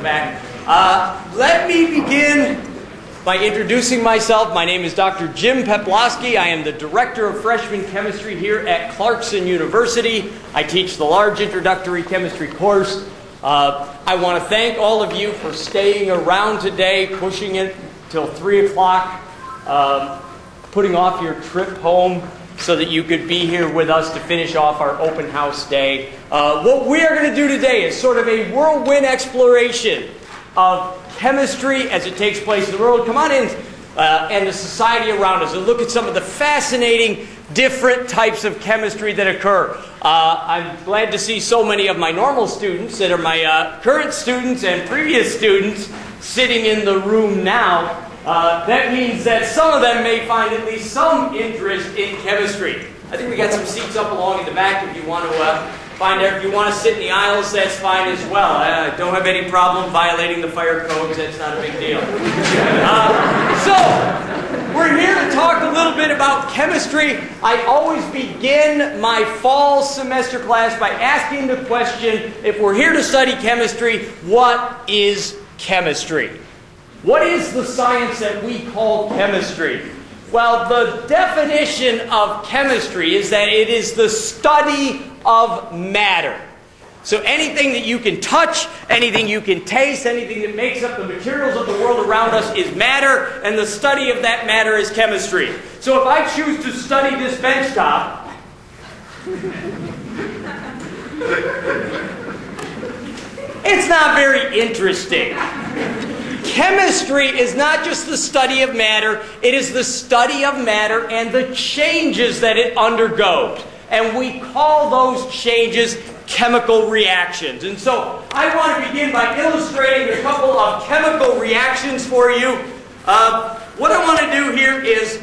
back. Uh, let me begin by introducing myself. My name is Dr. Jim Peplowski. I am the Director of Freshman Chemistry here at Clarkson University. I teach the large introductory chemistry course. Uh, I want to thank all of you for staying around today, pushing it till 3 o'clock, uh, putting off your trip home so that you could be here with us to finish off our open house day. Uh, what we are going to do today is sort of a whirlwind exploration of chemistry as it takes place in the world. Come on in uh, and the society around us and look at some of the fascinating different types of chemistry that occur. Uh, I'm glad to see so many of my normal students that are my uh, current students and previous students sitting in the room now. Uh, that means that some of them may find at least some interest in chemistry. I think we got some seats up along in the back if you want to uh, find out. If you want to sit in the aisles, that's fine as well. I don't have any problem violating the fire codes. That's not a big deal. Uh, so, we're here to talk a little bit about chemistry. I always begin my fall semester class by asking the question, if we're here to study chemistry, what is chemistry? What is the science that we call chemistry? Well, the definition of chemistry is that it is the study of matter. So anything that you can touch, anything you can taste, anything that makes up the materials of the world around us is matter, and the study of that matter is chemistry. So if I choose to study this bench top, it's not very interesting. Chemistry is not just the study of matter, it is the study of matter and the changes that it undergoes. And we call those changes chemical reactions. And so I want to begin by illustrating a couple of chemical reactions for you. Uh, what I want to do here is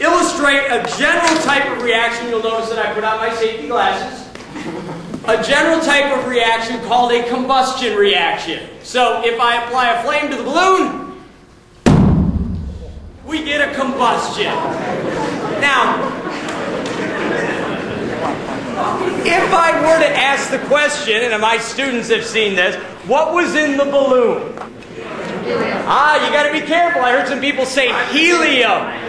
illustrate a general type of reaction. You'll notice that I put on my safety glasses a general type of reaction called a combustion reaction. So if I apply a flame to the balloon, we get a combustion. Now, if I were to ask the question, and my students have seen this, what was in the balloon? Ah, you got to be careful. I heard some people say helium.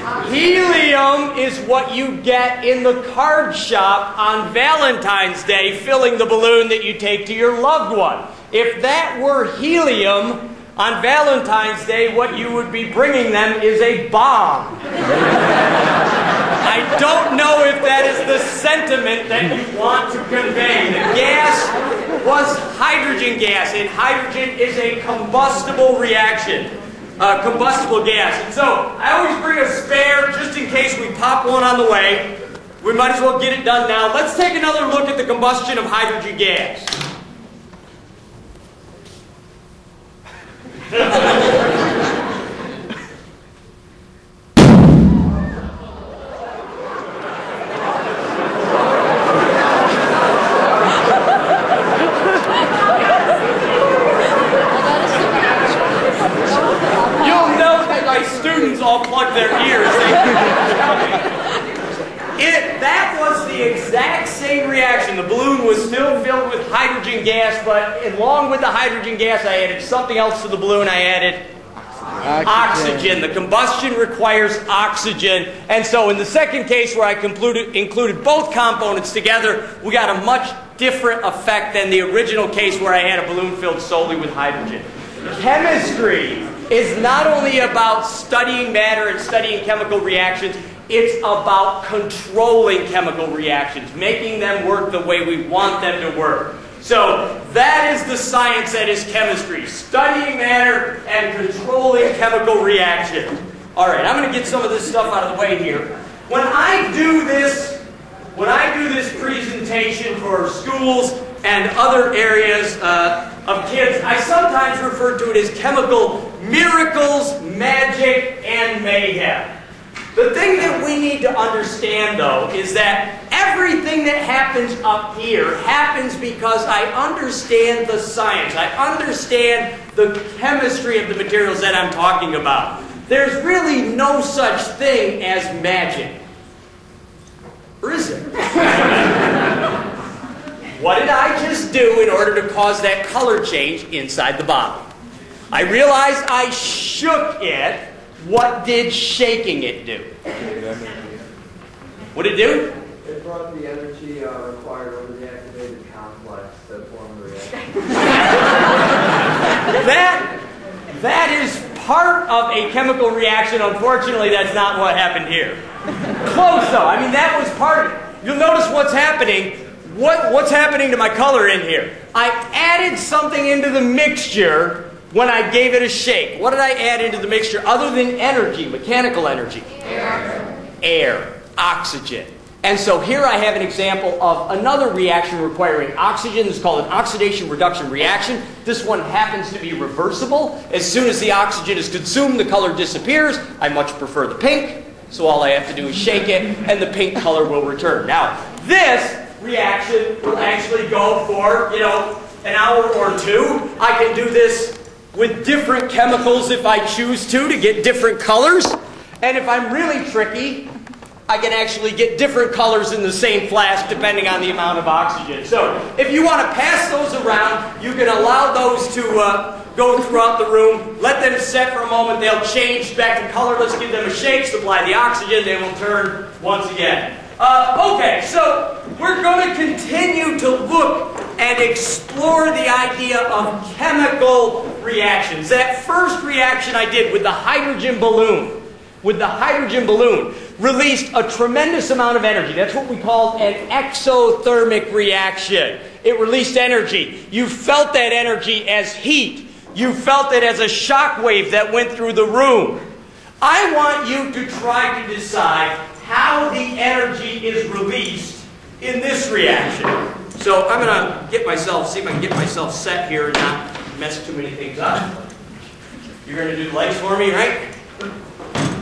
Helium is what you get in the card shop on Valentine's Day, filling the balloon that you take to your loved one. If that were helium on Valentine's Day, what you would be bringing them is a bomb. I don't know if that is the sentiment that you want to convey. The gas was hydrogen gas, and hydrogen is a combustible reaction uh, combustible gas. And so I always bring a case we pop one on the way. We might as well get it done now. Let's take another look at the combustion of hydrogen gas. along with the hydrogen gas, I added something else to the balloon. I added oxygen. oxygen. The combustion requires oxygen. And so in the second case where I concluded, included both components together, we got a much different effect than the original case where I had a balloon filled solely with hydrogen. Chemistry is not only about studying matter and studying chemical reactions, it's about controlling chemical reactions, making them work the way we want them to work. So that is the science that is chemistry, studying matter and controlling chemical reactions. All right, I'm going to get some of this stuff out of the way here. When I do this, when I do this presentation for schools and other areas uh, of kids, I sometimes refer to it as chemical miracles, magic, and mayhem. The thing that we need to understand, though, is that everything that happens up here happens because I understand the science. I understand the chemistry of the materials that I'm talking about. There's really no such thing as magic. Or is it? what did I just do in order to cause that color change inside the bottle? I realized I shook it. What did shaking it do? What did it do? It brought the energy uh, required over the activated complex to form the reaction. That, that is part of a chemical reaction. Unfortunately, that's not what happened here. Close though. I mean, that was part of it. You'll notice what's happening. What, what's happening to my color in here? I added something into the mixture when I gave it a shake. What did I add into the mixture other than energy, mechanical energy? Air. Air, oxygen. And so here I have an example of another reaction requiring oxygen. It's called an oxidation reduction reaction. This one happens to be reversible. As soon as the oxygen is consumed, the color disappears. I much prefer the pink, so all I have to do is shake it, and the pink color will return. Now, this reaction will actually go for, you know, an hour or two. I can do this with different chemicals if I choose to, to get different colors. And if I'm really tricky, I can actually get different colors in the same flask depending on the amount of oxygen. So if you want to pass those around, you can allow those to uh, go throughout the room. Let them set for a moment. They'll change back to color. Let's give them a shake, supply the oxygen. They will turn once again. Uh, okay, so we're going to continue to look and explore the idea of chemical reactions. That first reaction I did with the hydrogen balloon, with the hydrogen balloon, released a tremendous amount of energy. That's what we call an exothermic reaction. It released energy. You felt that energy as heat. You felt it as a shock wave that went through the room. I want you to try to decide how the energy is released in this reaction. So I'm going to get myself, see if I can get myself set here and not mess too many things up. You're going to do the lights for me, right?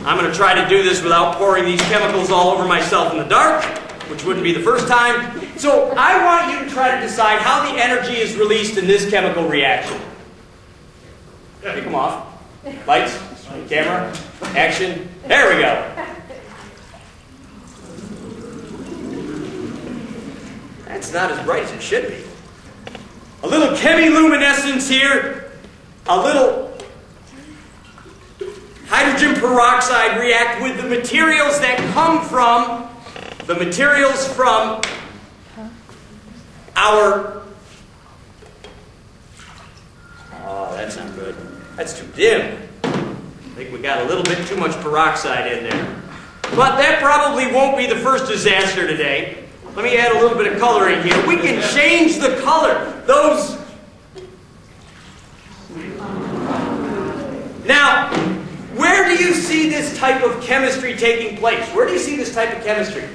I'm going to try to do this without pouring these chemicals all over myself in the dark, which wouldn't be the first time. So I want you to try to decide how the energy is released in this chemical reaction. Take them off. Lights, camera, action. There we go. That's not as bright as it should be. A little chemiluminescence here, a little hydrogen peroxide react with the materials that come from the materials from our ah, Oh, that's not good. That's too dim. I think we got a little bit too much peroxide in there. But that probably won't be the first disaster today. Let me add a little bit of color in here. We can change the color. Those. Now, where do you see this type of chemistry taking place? Where do you see this type of chemistry?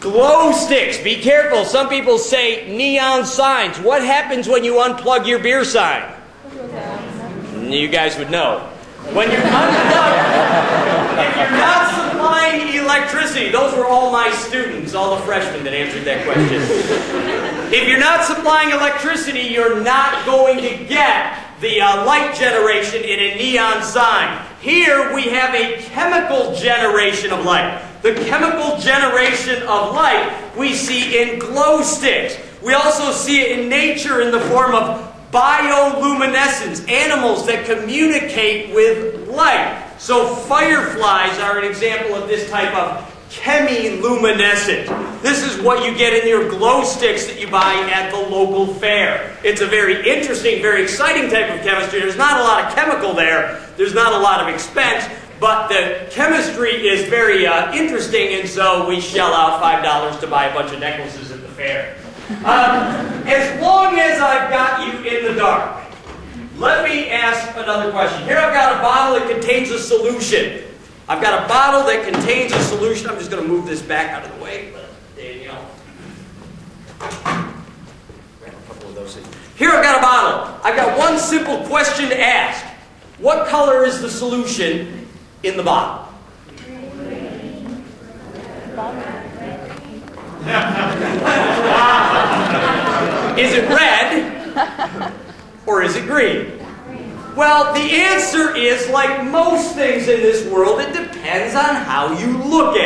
Glow sticks. Be careful. Some people say neon signs. What happens when you unplug your beer sign? You guys would know. When you unplug, if you're not supplying electricity, those were all my students, all the freshmen that answered that question. If you're not supplying electricity, you're not going to get the uh, light generation in a neon sign. Here we have a chemical generation of light. The chemical generation of light we see in glow sticks. We also see it in nature in the form of bioluminescence, animals that communicate with light. So fireflies are an example of this type of chemiluminescent. This is what you get in your glow sticks that you buy at the local fair. It's a very interesting, very exciting type of chemistry. There's not a lot of chemical there. There's not a lot of expense. But the chemistry is very uh, interesting, and so we shell out $5 to buy a bunch of necklaces at the fair. Uh, as long as I've got you in the dark, let me ask another question. Here I've got a bottle that contains a solution. I've got a bottle that contains a solution. I'm just going to move this back out of the way. Of those. Here I've got a bottle. I've got one simple question to ask. What color is the solution in the bottle? is it red or is it green? Well, the answer is like most things in this world, it depends on how you look at it.